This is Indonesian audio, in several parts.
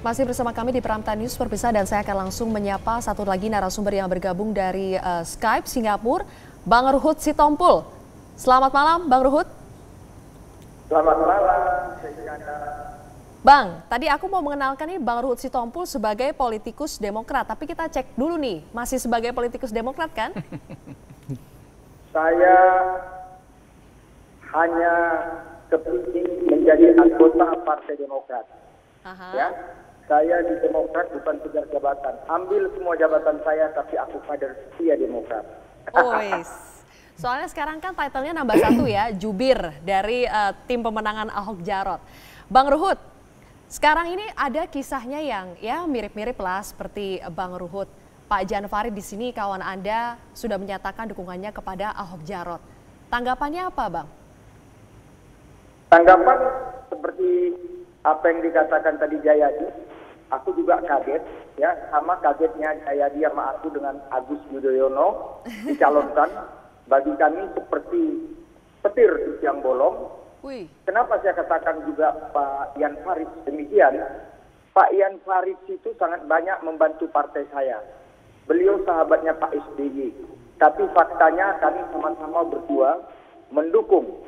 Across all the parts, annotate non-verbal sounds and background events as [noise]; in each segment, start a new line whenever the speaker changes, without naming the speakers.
Masih bersama kami di Pramta News Perpisah dan saya akan langsung menyapa satu lagi narasumber yang bergabung dari uh, Skype Singapura, Bang Ruhut Sitompul. Selamat malam, Bang Ruhut.
Selamat malam,
Bang, tadi aku mau mengenalkan nih Bang Ruhut Sitompul sebagai politikus Demokrat, tapi kita cek dulu nih, masih sebagai politikus Demokrat kan? [laughs]
Saya hanya kepingin menjadi anggota Partai Demokrat. Aha. Ya, saya di Demokrat bukan kejar jabatan. Ambil semua jabatan saya, tapi aku kader setia Demokrat.
Oh, Soalnya sekarang kan titlenya nambah satu ya, jubir dari uh, tim pemenangan Ahok Jarot. Bang Ruhut, sekarang ini ada kisahnya yang ya mirip-mirip lah seperti Bang Ruhut. Pak Jan Farid di sini kawan Anda sudah menyatakan dukungannya kepada Ahok Jarot. Tanggapannya apa, Bang?
Tanggapan seperti apa yang dikatakan tadi Jayadi, aku juga kaget ya sama kagetnya saya dia sama aku dengan Agus Yudhoyono [laughs] dicalonkan bagi kami seperti petir di siang bolong. Wih. Kenapa saya katakan juga Pak Ian Farid demikian? Pak Ian Farid itu sangat banyak membantu partai saya. Beliau sahabatnya Pak SBY. Tapi faktanya kami sama-sama berdua mendukung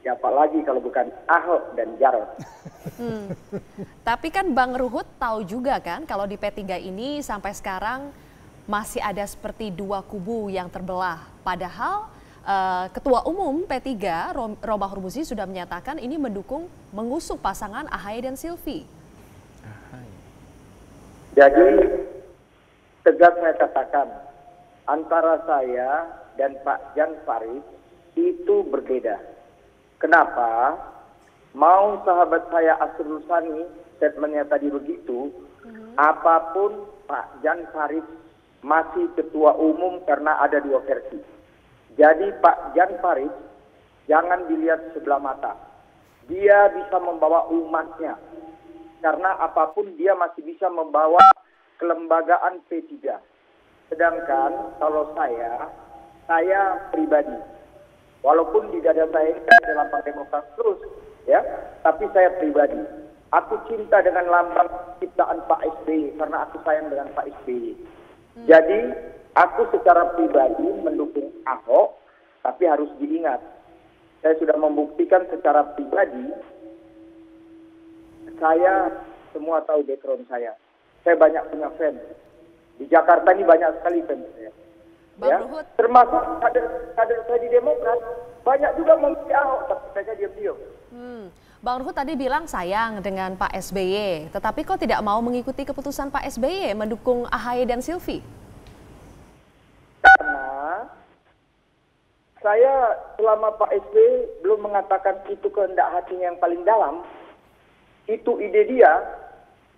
siapa lagi kalau bukan Ahok dan Jarot. Hmm.
Tapi kan Bang Ruhut tahu juga kan kalau di P3 ini sampai sekarang masih ada seperti dua kubu yang terbelah. Padahal uh, Ketua Umum P3 Roma Hurmuzi sudah menyatakan ini mendukung mengusung pasangan Ahy dan Silvi.
Jadi tegas saya katakan antara saya dan Pak Jan Farid itu berbeda Kenapa? Mau sahabat saya Asrul Sani, statementnya tadi begitu, hmm. apa pun Pak Jan Farid masih ketua umum karena ada dua versi. Jadi Pak Jan Farid jangan dilihat sebelah mata. Dia bisa membawa umatnya. Karena apa pun dia masih bisa membawa kelembagaan P3. Sedangkan kalau saya, saya pribadi, Walaupun di dada saya ini adalah Partai Demokrat terus, ya, tapi saya pribadi, aku cinta dengan lambang ciptaan Pak SBY karena aku sayang dengan Pak SBY. Hmm. Jadi aku secara pribadi mendukung Ahok, tapi harus diingat, saya sudah membuktikan secara pribadi, saya semua tahu background saya. Saya banyak punya fans. Di Jakarta ini banyak sekali fans saya. Bang ya, Ruhut. Termasuk kader kader saya di Demokrat banyak juga memilih Ahok, tapi mereka diam-diam.
Hmm. Bang Ruhut tadi bilang sayang dengan Pak SBY, tetapi kok tidak mau mengikuti keputusan Pak SBY mendukung AHY dan Silvi?
Karena saya selama Pak SBY belum mengatakan itu kehendak hatinya yang paling dalam, itu ide dia,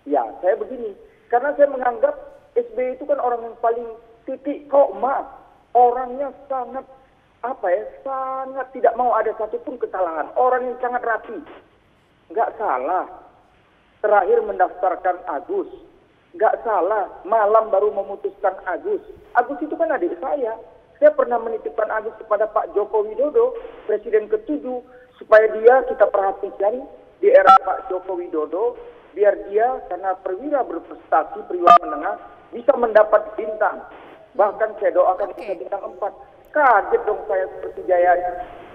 ya saya begini. Karena saya menganggap SBY itu kan orang yang paling titik koma. Orangnya sangat apa ya sangat tidak mau ada satupun kesalahan. Orang yang sangat rapi. Nggak salah. Terakhir mendaftarkan Agus. Nggak salah. Malam baru memutuskan Agus. Agus itu kan adik saya. Saya pernah menitipkan Agus kepada Pak Joko Widodo presiden ketujuh supaya dia kita perhatikan di era Pak Joko Widodo biar dia karena perwira berprestasi perwira menengah bisa mendapat bintang Bahkan saya doakan okay. kita bintang empat. Kaget dong saya seperti Jaya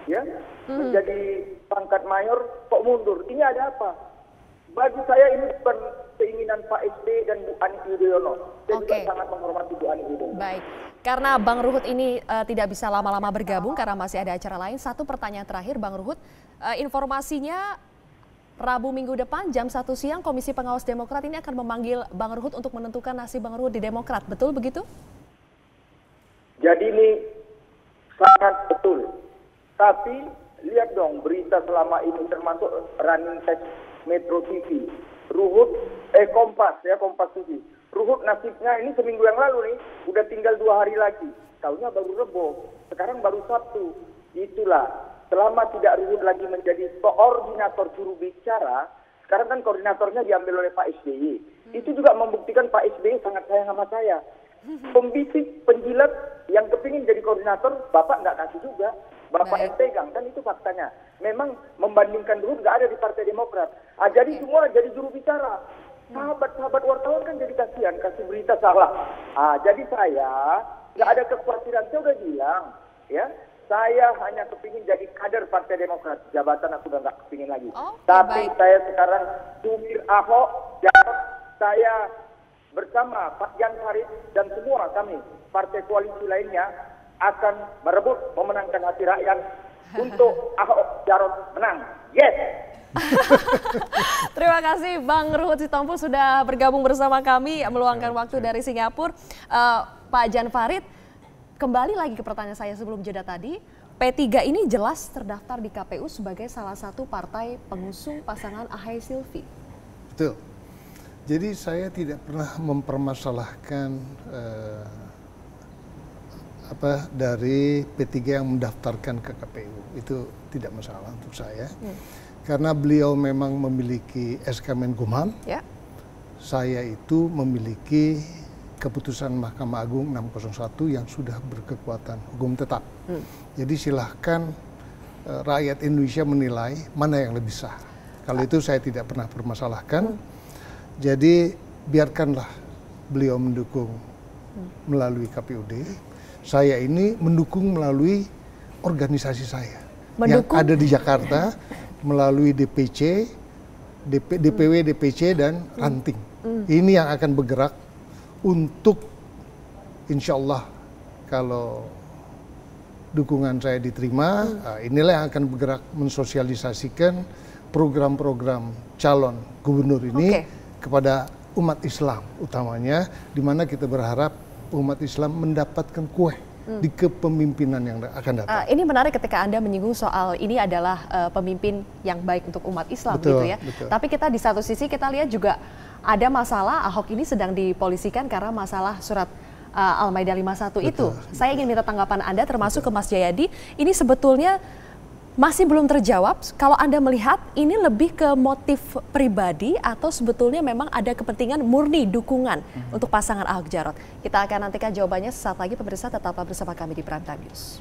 ya hmm. menjadi pangkat mayor kok mundur. Ini ada apa? Bagi saya ini bukan keinginan Pak SB dan Bu Ani Yudhoyono. Saya okay. juga sangat menghormati Bu Ani Yudhoyono.
Baik. Karena Bang Ruhut ini uh, tidak bisa lama-lama bergabung karena masih ada acara lain. Satu pertanyaan terakhir Bang Ruhut, uh, informasinya Rabu minggu depan jam 1 siang Komisi Pengawas Demokrat ini akan memanggil Bang Ruhut untuk menentukan nasib Bang Ruhut di Demokrat. Betul begitu?
Jadi ini sangat betul. Tapi lihat dong berita selama ini termasuk running test Metro TV. Ruhut, eh Kompas ya Kompas TV. Ruhut nasibnya ini seminggu yang lalu nih, udah tinggal dua hari lagi. Tahunya baru Rebo, sekarang baru Sabtu. Itulah, selama tidak Ruhut lagi menjadi koordinator juru bicara, sekarang kan koordinatornya diambil oleh Pak SBY. Hmm. Itu juga membuktikan Pak SBY sangat sayang sama saya. Pembisik, penjilat yang kepingin jadi koordinator, Bapak nggak kasih juga. Bapak yang pegang, kan itu faktanya. Memang membandingkan dulu nggak ada di Partai Demokrat. Ah, jadi semua jadi juru bicara. sahabat-sahabat wartawan kan jadi kasihan kasih berita salah. Ah, jadi saya nggak ada kekhawatiran. Saya udah bilang, ya, saya hanya kepingin jadi kader Partai Demokrat. Jabatan aku udah nggak kepingin lagi.
Oke,
Tapi
baik.
saya sekarang jubir Ahok, Jarot, saya bersama Pak Jan Farid dan semua kami partai koalisi lainnya akan merebut memenangkan hati rakyat untuk Ahok Jarot menang. Yes. [laughs]
Terima kasih Bang Ruhut Sitompul sudah bergabung bersama kami meluangkan waktu dari Singapura. Eh, Pak Jan Farid, kembali lagi ke pertanyaan saya sebelum jeda tadi. P3 ini jelas terdaftar di KPU sebagai salah satu partai pengusung pasangan Ahy Silvi.
Betul. Jadi saya tidak pernah mempermasalahkan eh, apa dari P3 yang mendaftarkan ke KPU itu tidak masalah untuk saya. Karena beliau memang memiliki SK Menkumham.
Ya,
saya itu memiliki keputusan Mahkamah Agung 601 yang sudah berkekuatan hukum tetap. Jadi silahkan eh, rakyat Indonesia menilai mana yang lebih sah. Kalau itu saya tidak pernah permasalahkan. Jadi biarkanlah beliau mendukung melalui KPUD. Saya ini mendukung melalui organisasi saya yang
Mendukung?
ada di Jakarta melalui DPC, DP, DPW, DPC dan ranting. Ini yang akan bergerak untuk insya Allah kalau dukungan saya diterima, ah, inilah yang akan bergerak mensosialisasikan program-program calon gubernur ini
Oke.
Kepada umat Islam utamanya, di mana kita berharap umat Islam mendapatkan kue di kepemimpinan yang akan datang.
Eh, ini menarik ketika Anda menyinggung soal ini adalah eh, pemimpin yang baik untuk umat Islam
Betul,
gitu ya.
betul.
Tapi kita di satu sisi kita lihat juga ada masalah Ahok ini sedang dipolisikan karena masalah surat eh, Al-Maidah 51 itu. Saya ingin minta tanggapan Anda termasuk ke Mas Jayadi. Ini sebetulnya masih belum terjawab. Kalau Anda melihat ini lebih ke motif pribadi atau sebetulnya memang ada kepentingan murni dukungan untuk pasangan Ahok Jarot. Kita akan nantikan jawabannya sesaat lagi pemirsa tetaplah bersama kami di Prime Time News.